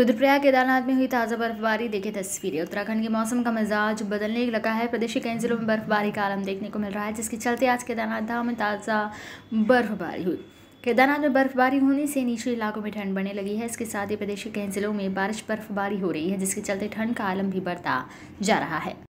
रुद्रप्रयाग केदारनाथ में हुई ताज़ा बर्फबारी। देखिए तस्वीरें। उत्तराखंड के मौसम का मिजाज बदलने लगा है। प्रदेश के कई जिलों में बर्फबारी का आलम देखने को मिल रहा है, जिसके चलते आज केदारनाथ धाम में ताज़ा बर्फबारी हुई। केदारनाथ में बर्फबारी होने से निचले इलाकों में ठंड बढ़ने लगी है। इसके साथ ही प्रदेश के कई जिलों में बारिश बर्फबारी हो रही है, जिसके चलते ठंड का आलम भी बढ़ता जा रहा है।